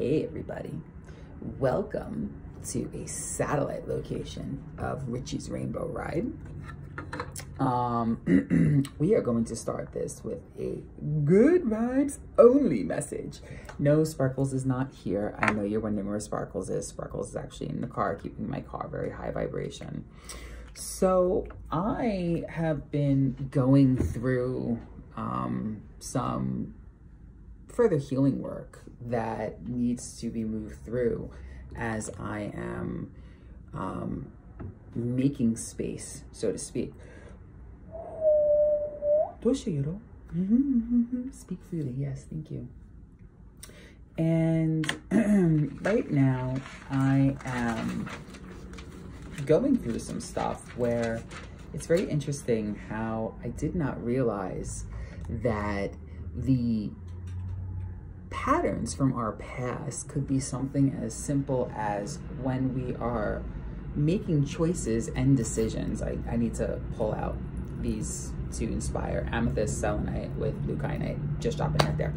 Hey everybody, welcome to a satellite location of Richee's Rainbow Ride. Um, we are going to start this with a good vibes only message. No, Sparkles is not here. I know you're wondering where Sparkles is. Sparkles is actually in the car, keeping my car very high vibration. So I have been going through um, some further healing work that needs to be moved through as I am um, making space, so to speak. Speak freely, yes, thank you. And right now, I am going through some stuff where it's very interesting how I did not realize that the patterns from our past could be something as simple as when we are making choices and decisions. I, I need to pull out these to inspire amethyst selenite with blue kyanite just dropping that there.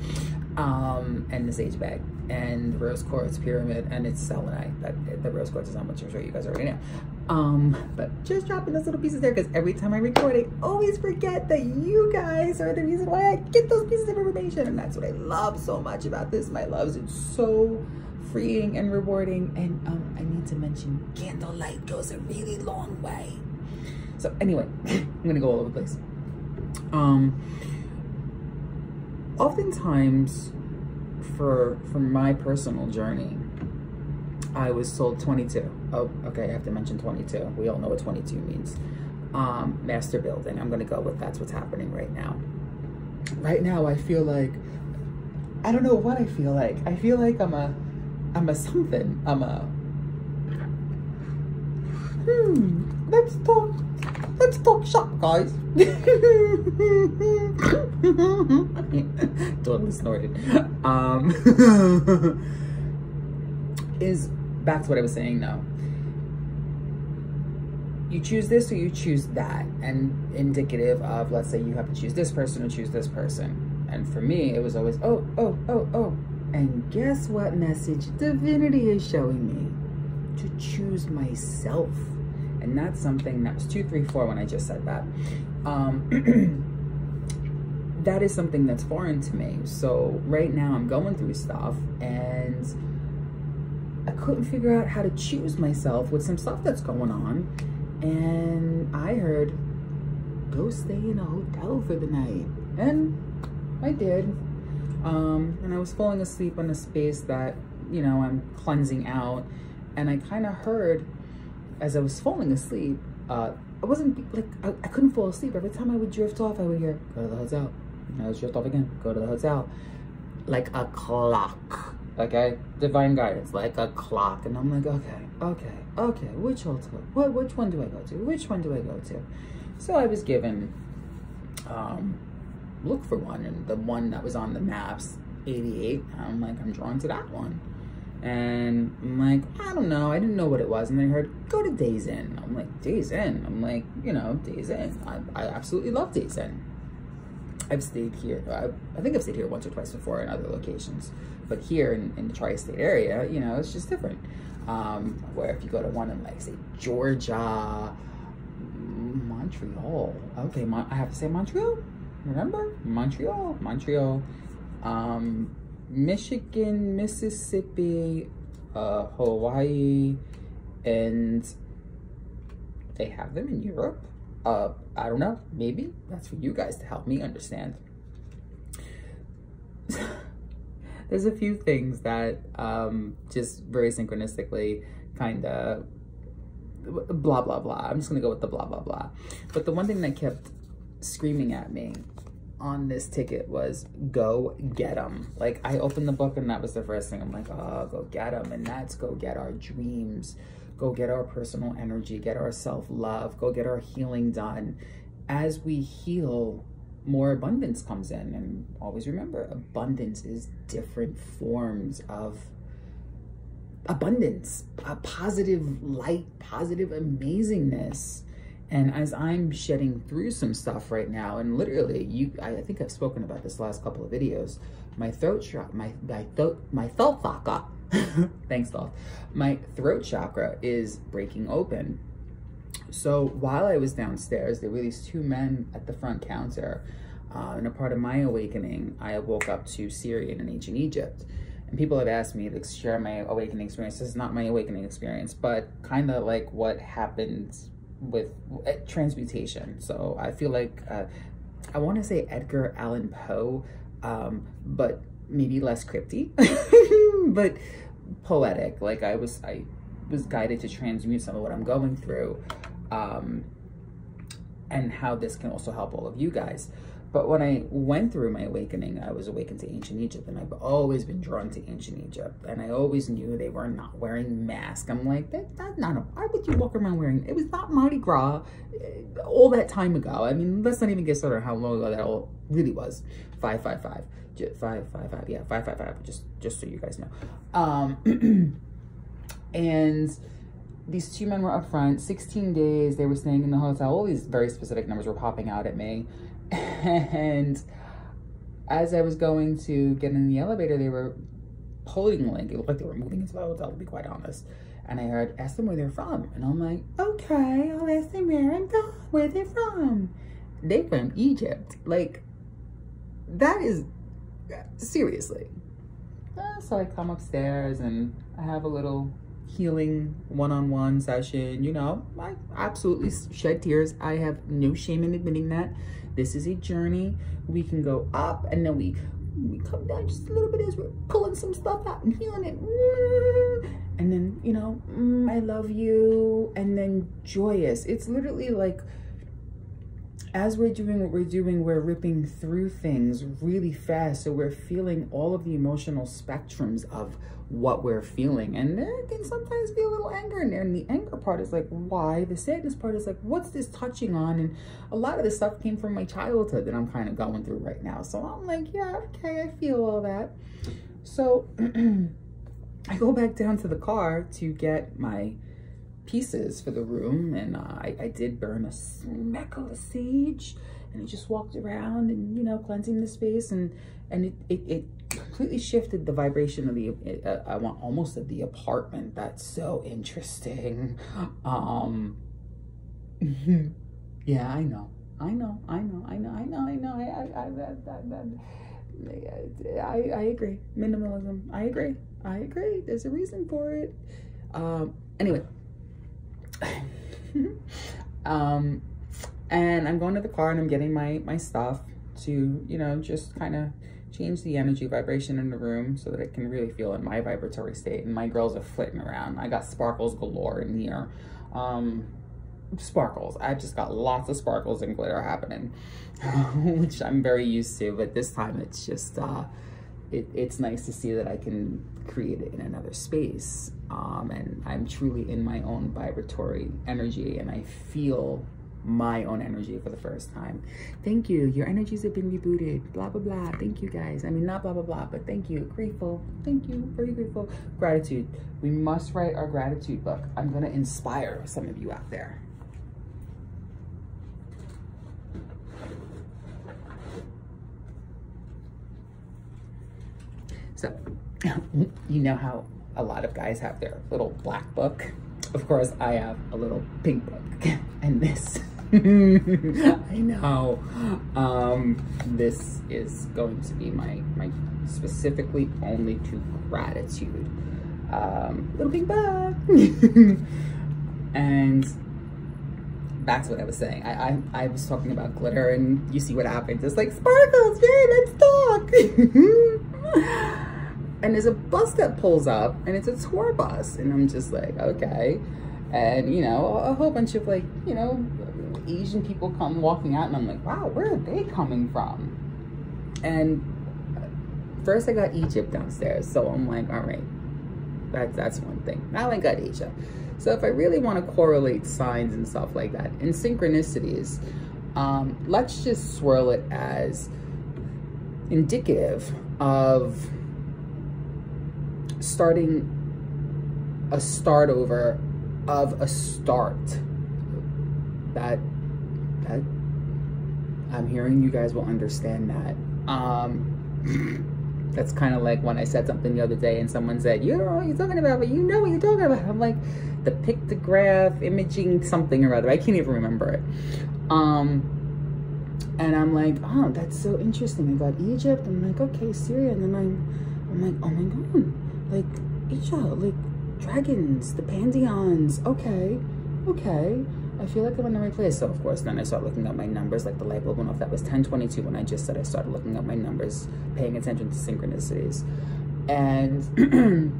Um and the sage bag and rose quartz pyramid and it's selenite. That the rose quartz is how much i'm sure you guys already know um but just dropping those little pieces there because every time i record i always forget that you guys are the reason why i get those pieces of information and that's what i love so much about this. My loves it's so freeing and rewarding and um i need to mention candlelight goes a really long way. So anyway i'm gonna go all over the place. Um oftentimes for for my personal journey i was told 22 oh okay i have to mention 22 we all know what 22 means. Um master building. I'm gonna go with that's what's happening right now. Right now i feel like i don't know what i feel like. I feel like i'm a i'm a something. I'm a hmm let's talk let's talk shop guys. Totally snorted. Um is back to what i was saying now you choose this or you choose that. And indicative of let's say you have to choose this person or choose this person. And for me it was always oh oh oh oh. And guess what message divinity is showing me? To choose myself. And that's something that was two three four when i just said that. Um that is something that's foreign to me. So right now i'm going through stuff and i couldn't figure out how to choose myself with some stuff that's going on and i heard go stay in a hotel for the night and i did um and i was falling asleep in a space that you know i'm cleansing out and i kind of heard as I was falling asleep, uh, I wasn't like I, I, couldn't fall asleep. Every time I would drift off, I would hear go to the hotel. And I drift off again. Go to the hotel, like a clock. Okay, divine guidance, like a clock. And I'm like, okay, okay, okay. Which hotel? What? Which one do I go to? Which one do I go to? So I was given um, look for one, and the one that was on the maps, 88. I'm like, I'm drawn to that one. And I'm like, I don't know. I didn't know what it was. And then I heard, go to Days Inn. I'm like, Days Inn? I'm like, you know, Days Inn. I, I absolutely love Days Inn. I've stayed here. I, I, think I've stayed here once or twice before in other locations. But here in, in the tri-state area, you know, it's just different. Um, where if you go to one in like, say, Georgia, Montreal. Okay, Mon I have to say Montreal. Remember? Montreal, Montreal. Um, Michigan, Mississippi, uh, Hawaii, and they have them in Europe. Uh, I don't know, maybe that's for you guys to help me understand. There's a few things that um, just very synchronistically kind of blah, blah, blah. I'm just going to go with the blah, blah, blah. But the one thing that kept screaming at me on this ticket was go get them. Like I opened the book and that was the first thing. I'm like, oh, go get them. And that's go get our dreams. Go get our personal energy, get our self-love, go get our healing done. As we heal, more abundance comes in. And always remember, abundance is different forms of abundance, a positive light, positive amazingness. And as I'm shedding through some stuff right now, and literally, you, I think I've spoken about this last couple of videos. My throat shot, my my throat, my throat chakra, thanks, Dolph. My throat chakra is breaking open. So while I was downstairs, there were these two men at the front counter. Uh, and a part of my awakening, I woke up to Syria and ancient Egypt. And people have asked me to share my awakening experience. This is not my awakening experience, but kind of like what happened with uh, transmutation. So I feel like, uh, I want to say Edgar Allan Poe, um, but maybe less crypty, but poetic. Like I was, I was guided to transmute some of what I'm going through um, and how this can also help all of you guys. But when I went through my awakening, I was awakened to ancient Egypt, and I've always been drawn to ancient Egypt. And I always knew they were not wearing masks. I'm like, that, that's not a, why would you walk around wearing, it was not Mardi Gras eh, all that time ago. I mean, let's not even get started on how long ago that all really was. 555, five, five, five, yeah, 555, just, just so you guys know. Um, and these two men were up front, 16 days, they were staying in the hotel. All these very specific numbers were popping out at me. And as I was going to get in the elevator, they were pulling like it looked like they were moving into the hotel, to be quite honest. And I heard, ask them where they're from. And I'm like, okay, I'll ask them where I'm from, where they're from. They from Egypt. Like, that is, seriously. Uh, so I come upstairs and I have a little healing one-on-one session. You know, I absolutely shed tears. I have no shame in admitting that. This is a journey. We can go up and then we we come down just a little bit as we're pulling some stuff out and healing it. And then, you know, mm, I love you. And then joyous. It's literally like as we're doing what we're doing, we're ripping through things really fast. So we're feeling all of the emotional spectrums of what we're feeling. And there can sometimes be a little anger in there. And the anger part is like, why? The sadness part is like, what's this touching on? And a lot of this stuff came from my childhood that I'm kind of going through right now. So I'm like, yeah, okay, I feel all that. So I go back down to the car to get my pieces for the room and uh, I, I did burn a speckle of sage and I just walked around and you know cleansing the space and and it it, it completely shifted the vibration of the uh, I want almost of the apartment. That's so interesting. Um yeah I know. I know. I know. I know. I know. I know. I I I, that, I, I agree. Minimalism. I agree. I agree. There's a reason for it. Um anyway. Um, and I'm going to the car and I'm getting my, my stuff to, you know, just kind of change the energy vibration in the room so that it can really feel in my vibratory state. And my girls are flitting around. I got sparkles galore in here. Um, sparkles. I've just got lots of sparkles and glitter happening, which I'm very used to. But this time it's just, uh, it, it's nice to see that I can create it in another space. Um, and I'm truly in my own vibratory energy and I feel my own energy for the first time. Thank you. Your energies have been rebooted. Blah, blah, blah. Thank you guys. I mean, not blah, blah, blah, but thank you. Grateful. Thank you. Very grateful. Gratitude. We must write our gratitude book. I'm going to inspire some of you out there. So, you know how a lot of guys have their little black book? Of course, I have a little pink book. And this, I know, um, this is going to be my, my specifically only to gratitude. Um, little pink book. and that's what I was saying. I, I, I was talking about glitter and you see what happens. It's like sparkles, yay, let's talk. and there's a bus that pulls up and it's a tour bus and i'm just like okay and you know a whole bunch of like you know asian people come walking out and i'm like wow where are they coming from? And first i got egypt downstairs so i'm like all right that's that's one thing. Now i got asia. So if i really want to correlate signs and stuff like that and synchronicities um, let's just swirl it as indicative of starting a start over of a start that that I'm hearing you guys will understand that um That's kind of like when I said something the other day and someone said, you don't know what you're talking about, but you know what you're talking about. I'm like, the pictograph, imaging something or other. I can't even remember it. Um, and I'm like, oh, that's so interesting. I got Egypt. I'm like, okay, Syria. And then I'm, I'm like, oh my God, like Egypt, like dragons, the pantheons. Okay, okay. I feel like I'm in the right place. So of course, then I start looking at my numbers, like the light bulb went off. That was 1022 when I just said I started looking at my numbers, paying attention to synchronicities. And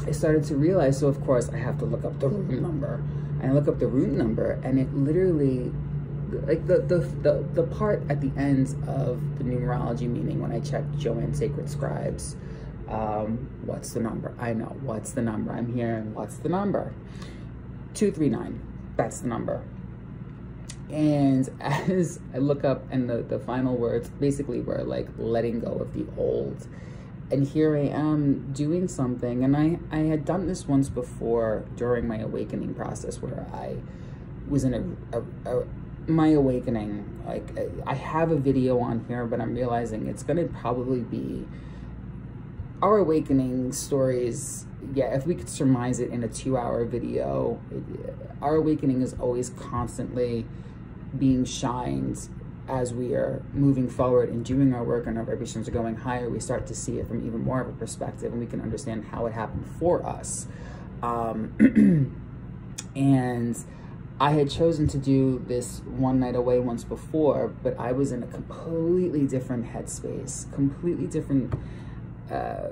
I started to realize, so of course I have to look up the room number. And I look up the room number and it literally, like the, the, the, the part at the end of the numerology meaning when I checked Joanne Sacred Scribes, um, what's the number? I know, what's the number? I'm hearing, what's the number? 239 that's the number. And as I look up and the, the final words basically were like letting go of the old. And here I am doing something. And I, I had done this once before during my awakening process where I was in a, a, a my awakening. Like I have a video on here, but I'm realizing it's going to probably be our awakening stories yeah, if we could surmise it in a two hour video, our awakening is always constantly being shined as we are moving forward and doing our work and our vibrations are going higher, we start to see it from even more of a perspective and we can understand how it happened for us. Um, and I had chosen to do this one night away once before, but I was in a completely different headspace, completely different uh,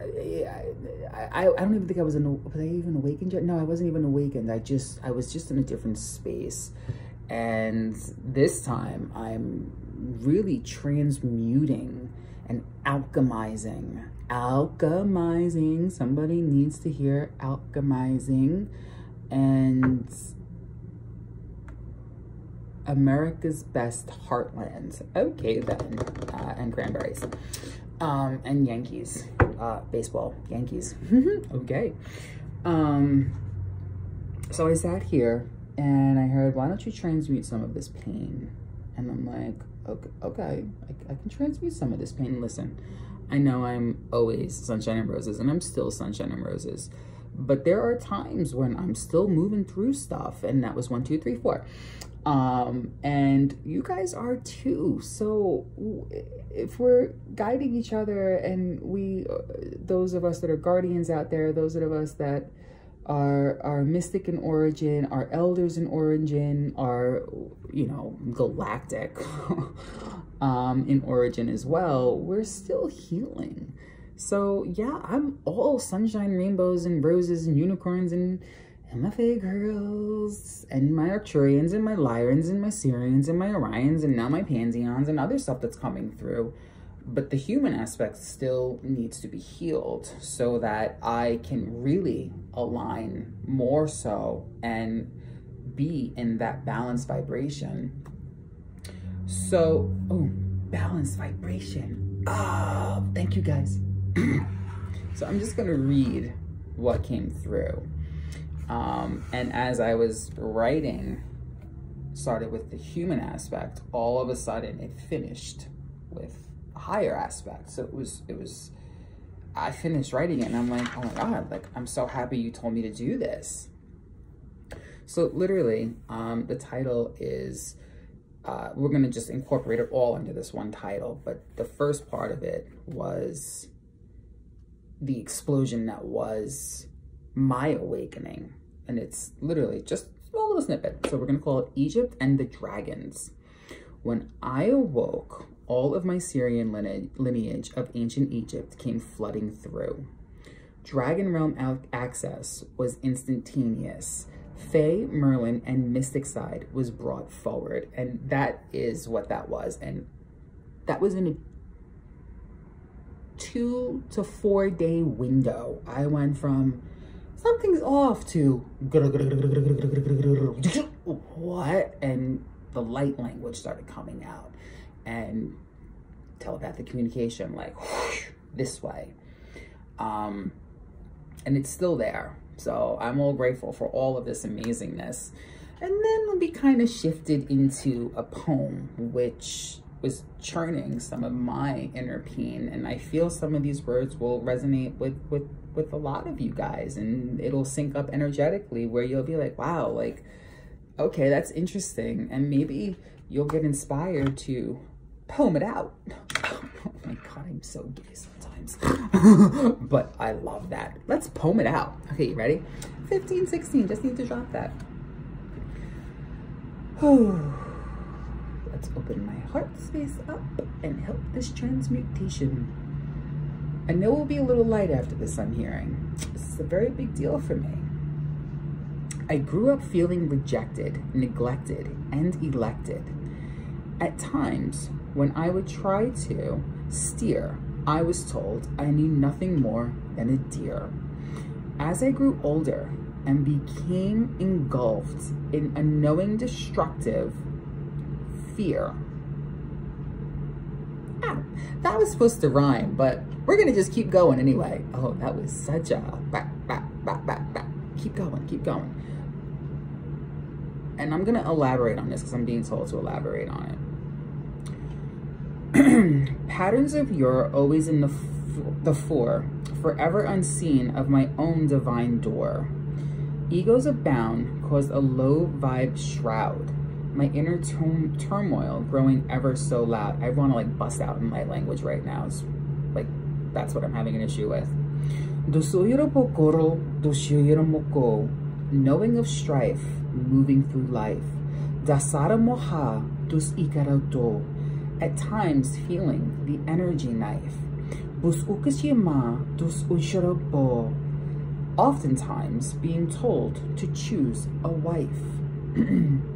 I, I, I don't even think I was in, was I even awakened yet? No, I wasn't even awakened. I just, I was just in a different space. And this time I'm really transmuting and alchemizing. Alchemizing. Somebody needs to hear alchemizing. And America's Best Heartland. Okay, then. Uh, and cranberries. Um, and Yankees uh, baseball, Yankees. okay. Um, so I sat here and I heard, why don't you transmute some of this pain? And I'm like, okay, okay I, I can transmute some of this pain. Listen, I know I'm always sunshine and roses and I'm still sunshine and roses, but there are times when I'm still moving through stuff. And that was one, two, three, four. Um, and you guys are too. So if we're guiding each other and we, uh, those of us that are guardians out there, those of us that are, are mystic in origin, are elders in origin, are, you know, galactic um, in origin as well, we're still healing. So yeah, I'm all sunshine, rainbows, and roses, and unicorns, and and my Fae girls, and my Arcturians, and my Lyrans, and my Sirians, and my Orions, and now my Pantheons, and other stuff that's coming through. But the human aspect still needs to be healed so that I can really align more so and be in that balanced vibration. So, oh, balanced vibration. Oh, thank you guys. so I'm just gonna read what came through. Um, and as I was writing, started with the human aspect, all of a sudden it finished with a higher aspect. So it was, it was, I finished writing it and I'm like, oh my God, like, I'm so happy you told me to do this. So literally, um, the title is, uh, we're going to just incorporate it all into this one title. But the first part of it was the explosion that was my awakening. And it's literally just a small little snippet. So we're going to call it Egypt and the Dragons. When I awoke, all of my Sirian lineage of ancient Egypt came flooding through. Dragon realm access was instantaneous. Fae, Merlin, and Mystic side was brought forward. And that is what that was. And that was in a two to four day window. I went from something's off to what? And the light language started coming out and telepathic communication like whoosh, this way. Um, and it's still there. So I'm all grateful for all of this amazingness. And then we kind of shifted into a poem, which was churning some of my inner pain and I feel some of these words will resonate with with with a lot of you guys and it'll sync up energetically where you'll be like wow like okay that's interesting. And maybe you'll get inspired to poem it out. Oh my god I'm so gay sometimes. But I love that. Let's poem it out. Okay you ready? 15 16 just need to drop that. Let's open my heart space up and help this transmutation. I know it will be a little light after this, I'm hearing. This is a very big deal for me. I grew up feeling rejected, neglected, and elected. At times, when I would try to steer, I was told I knew nothing more than a deer. As I grew older and became engulfed in a knowing destructive fear. Ah, that was supposed to rhyme, but we're gonna just keep going anyway. Oh, that was such a back, back, back, back, back. Keep going, keep going. And I'm gonna elaborate on this because I'm being told to elaborate on it. Patterns of your always in the, the fore, forever unseen of my own divine door. Egos abound caused a low vibe shroud. My inner turmoil growing ever so loud. I want to like bust out in my language right now. It's like, that's what I'm having an issue with. Knowing of strife, moving through life. Dasara moha dus ikarato. At times feeling the energy knife. Bus ukashima dus usharapo oftentimes being told to choose a wife.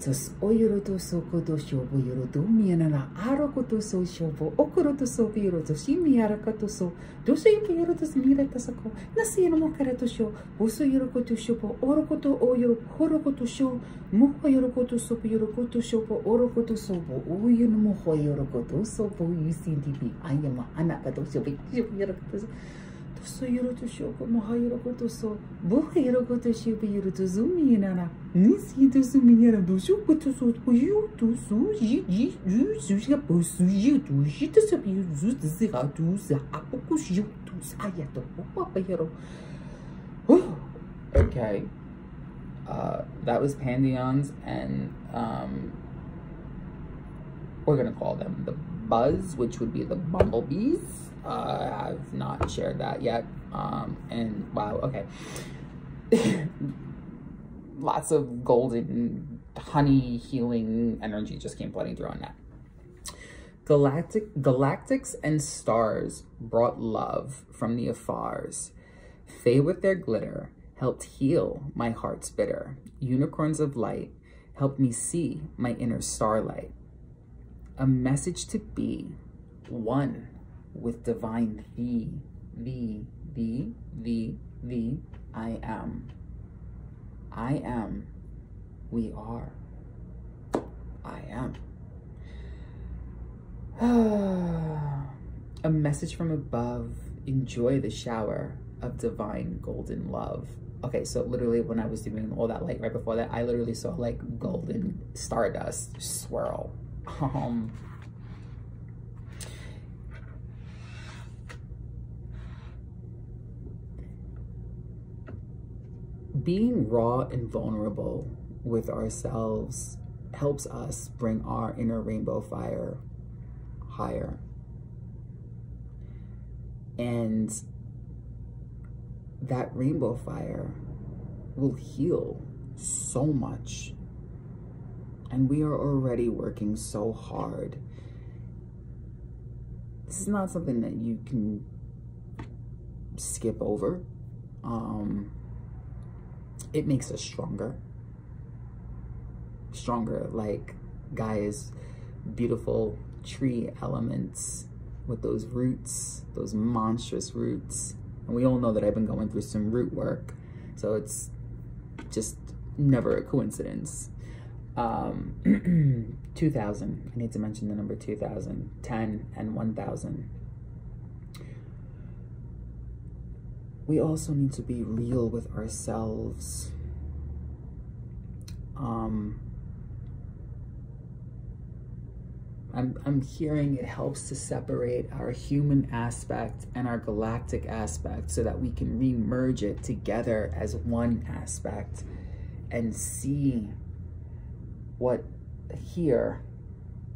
Sos oiroto sokoto shobo yoroto mianana arokoto so shobo okoroto so biroto shimiarakato so doso yoroto smirata sako nasieno mokarato sho boso yorokoto shobo orokoto oyo horokoto sho moho yorokoto sobo yorokoto shobo orokoto sobo oyo no moho yorokoto sobo yusindi bi ayama anakato shobo yorokoto sobo to so yoro to shoko moha yoro buha yoro koto shibu yoro to zumi nisi to zumi yara do shu koto so ko yu to so ji ji ju su shi po yu to shi yu zu to si ga to sa yu to sa ya to papa oh okay uh that was pandions and um we're gonna call them the buzz which would be the bumblebees uh, I've not shared that yet. Um, and wow, okay. Lots of golden honey healing energy just came flooding through on that. Galactic, galactics and stars brought love from the afars. Fey with their glitter helped heal my heart's bitter. Unicorns of light helped me see my inner starlight. A message to be one with divine the, the, the, the, the, I am. I am. We are. I am. A message from above. Enjoy the shower of divine golden love. Okay, so literally when I was doing all that light right before that, I literally saw like golden stardust swirl. Um, being raw and vulnerable with ourselves helps us bring our inner rainbow fire higher. And that rainbow fire will heal so much. And we are already working so hard. This is not something that you can skip over. Um, it makes us stronger. Stronger, like Gaia's beautiful tree elements with those roots, those monstrous roots. And we all know that I've been going through some root work. So it's just never a coincidence. Um, 2000, I need to mention the number 2000, 10 and 1000. We also need to be real with ourselves. Um, I'm, I'm hearing it helps to separate our human aspect and our galactic aspect so that we can remerge it together as one aspect and see what here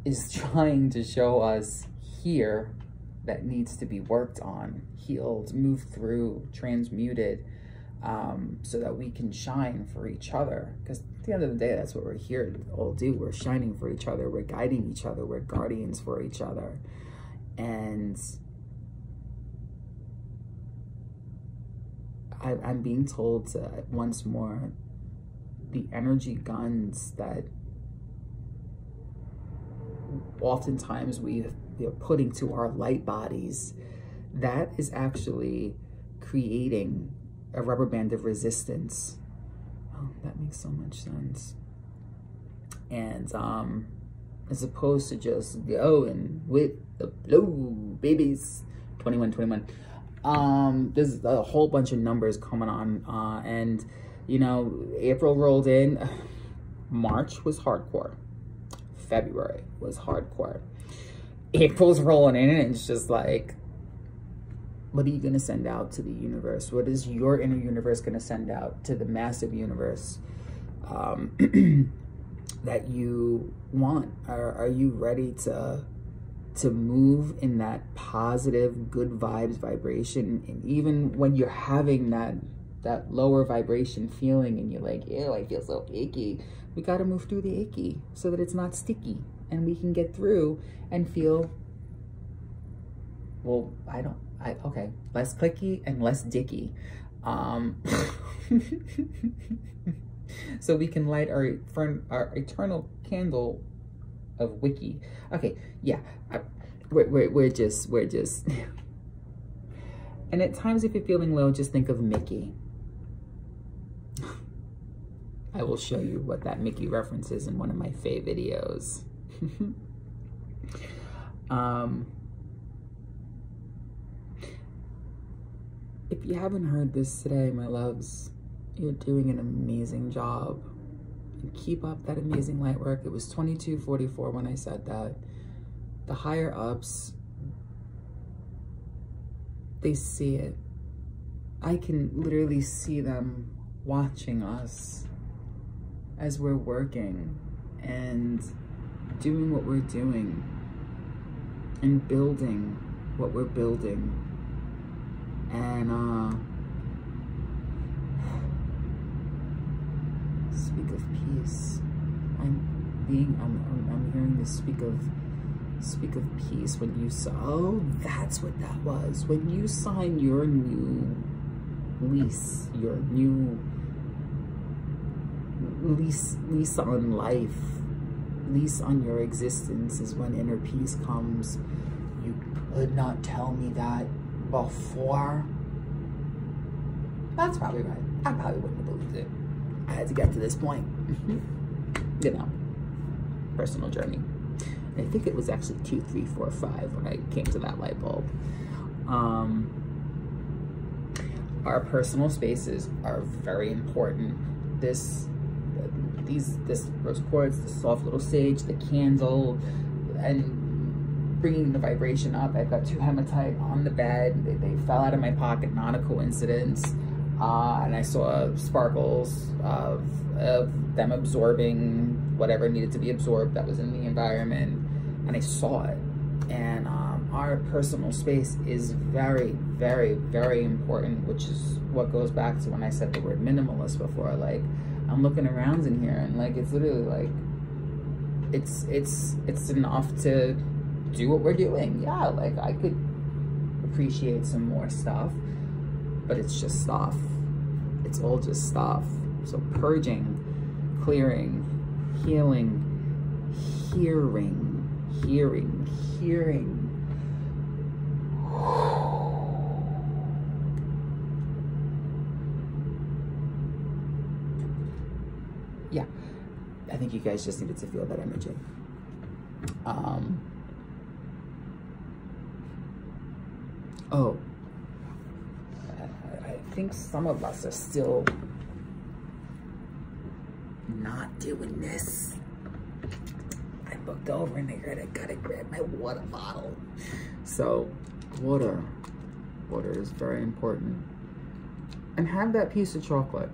is trying to show us here that needs to be worked on, healed, moved through, transmuted, um, so that we can shine for each other. Because at the end of the day, that's what we're here to all do. We're shining for each other. We're guiding each other. We're guardians for each other. And I, I'm being told to, once more, the energy guns that oftentimes we are putting to our light bodies, that is actually creating a rubber band of resistance. Oh, that makes so much sense. And um, as opposed to just going with the blue babies, 21, 21. Um, there's a whole bunch of numbers coming on. Uh, and, you know, April rolled in. March was hardcore. February was hardcore. April's rolling in and it's just like, what are you going to send out to the universe? What is your inner universe going to send out to the massive universe um, that you want? Are, are you ready to to move in that positive, good vibes vibration? And even when you're having that that lower vibration feeling and you're like, ew, I feel so icky. We got to move through the icky so that it's not sticky and we can get through and feel, well, I don't, I, okay, less clicky and less dicky. Um, so we can light our, our eternal candle of wiki. Okay, yeah, I, we're, we're, we're just, we're just, and at times if you're feeling low, just think of Mickey. I will show you what that Mickey reference is in one of my fave videos. um, if you haven't heard this today, my loves, you're doing an amazing job. Keep up that amazing light work. It was 2244 when I said that. The higher ups, they see it. I can literally see them watching us as we're working and doing what we're doing and building what we're building and uh, speak of peace. I'm being, I'm, I'm, I'm hearing this speak of, speak of peace when you saw, oh, that's what that was. When you sign your new lease, your new lease, lease on life, lease on your existence is when inner peace comes. You could not tell me that before. That's probably right. I probably wouldn't have believed it. I had to get to this point. you know, personal journey. I think it was actually two, three, four, five when I came to that light bulb. Um, our personal spaces are very important. This, these, this rose quartz, the soft little sage, the candle, and bringing the vibration up. I've got two hematite on the bed. They, they fell out of my pocket, not a coincidence. Uh, and I saw sparkles of, of them absorbing whatever needed to be absorbed that was in the environment. And I saw it. And um, our personal space is very, very, very important, which is what goes back to when I said the word minimalist before. Like, I'm looking around in here and like, it's literally like, it's, it's, it's enough to do what we're doing. Yeah, like I could appreciate some more stuff, but it's just stuff. It's all just stuff. So purging, clearing, healing, hearing, hearing, hearing. yeah, I think you guys just needed to feel that energy. Um, oh, I, think some of us are still not doing this. I looked over and I I gotta grab my water bottle. So, water. Water is very important. And have that piece of chocolate.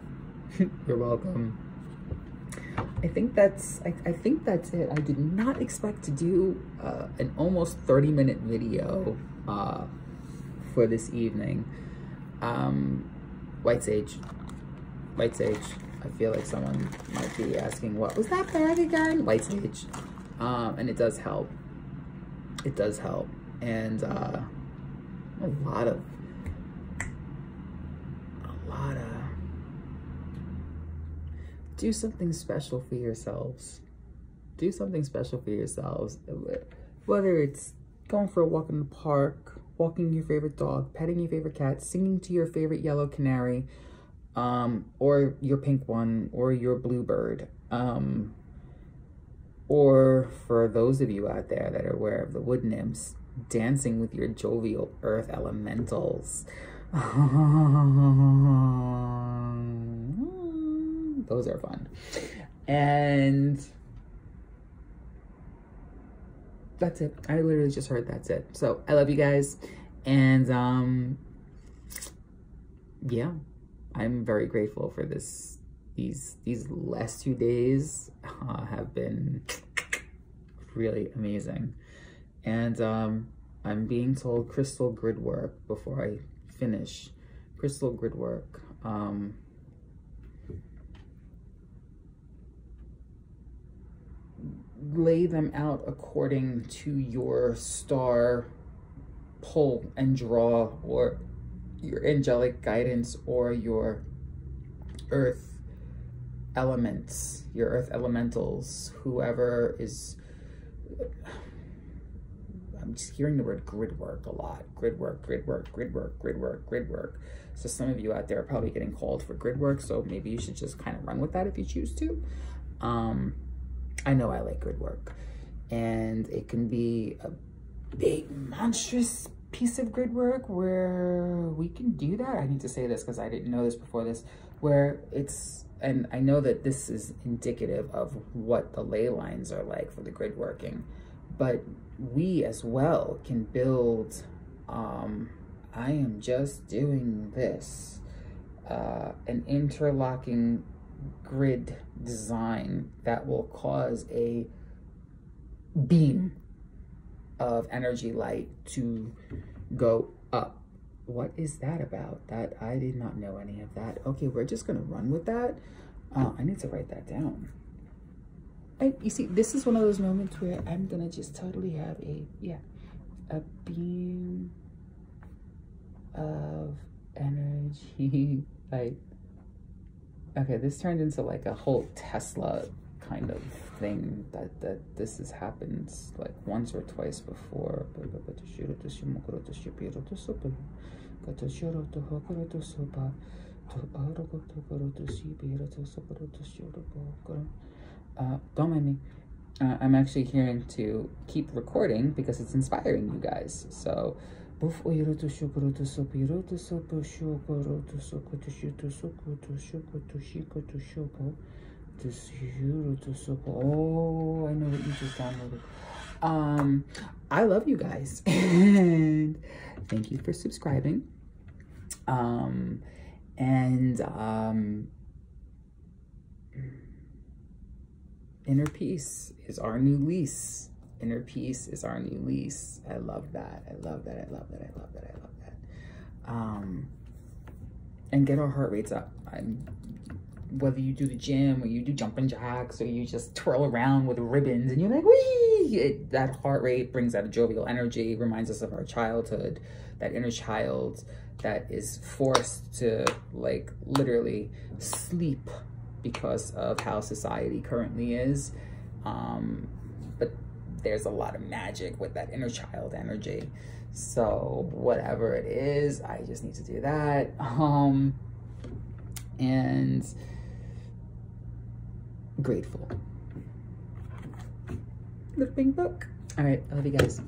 You're welcome. I think that's I, I, think that's it. I did not expect to do uh, an almost 30 minute video uh, for this evening. Um, White Sage. White Sage. I feel like someone might be asking, what was that bag again? White Sage. Um, and it does help. It does help. And uh, a lot of a lot of do something special for yourselves. Do something special for yourselves. Whether it's going for a walk in the park, walking your favorite dog, petting your favorite cat, singing to your favorite yellow canary, um, or your pink one, or your bluebird. Um, or for those of you out there that are aware of the wood nymphs, dancing with your jovial earth elementals. Those are fun. And that's it. I literally just heard that's it. So I love you guys. And um yeah, I'm very grateful for this. These these last two days uh, have been really amazing. And um, I'm being told crystal grid work before I finish. Crystal grid work. Um, lay them out according to your star pull and draw or your angelic guidance or your earth elements, your earth elementals, whoever is I'm just hearing the word grid work a lot. Grid work, grid work, grid work, grid work, grid work. So some of you out there are probably getting called for grid work. So maybe you should just kind of run with that if you choose to. Um, I know I like grid work and it can be a big monstrous piece of grid work where we can do that. I need to say this because I didn't know this before this, where it's, and I know that this is indicative of what the ley lines are like for the grid working but we as well can build um, I am just doing this uh, an interlocking grid design that will cause a beam of energy light to go up. What is that about? That I did not know any of that. Okay, we're just gonna run with that. Uh, I need to write that down. You see, this is one of those moments where I'm gonna just totally have a, yeah, a beam of energy. like, okay, this turned into like a whole Tesla kind of thing that that this has happened like once or twice before. Uh, don't mind me. Uh, I'm actually here to keep recording because it's inspiring you guys. So, Oh, I know what you just downloaded. Um, I love you guys and thank you for subscribing. Um, and um, inner peace is our new lease. Inner peace is our new lease. I love that. I love that. I love that. I love that. I love that. Um, and get our heart rates up. I'm, whether you do the gym or you do jumping jacks or you just twirl around with ribbons and you're like, wee! It, that heart rate brings that jovial energy, reminds us of our childhood, that inner child that is forced to like literally sleep because of how society currently is. Um, but there's a lot of magic with that inner child energy. So whatever it is, I just need to do that. Um, and grateful. Little pink book. All right, I love you guys.